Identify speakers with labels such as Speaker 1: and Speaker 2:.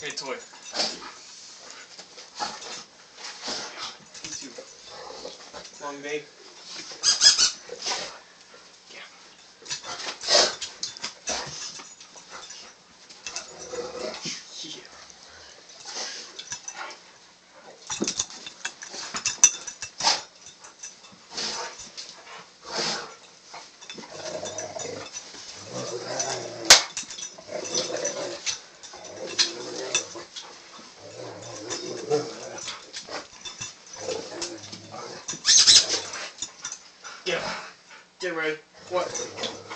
Speaker 1: Hey, toy. You too. Long day. Yeah. Get ready. What?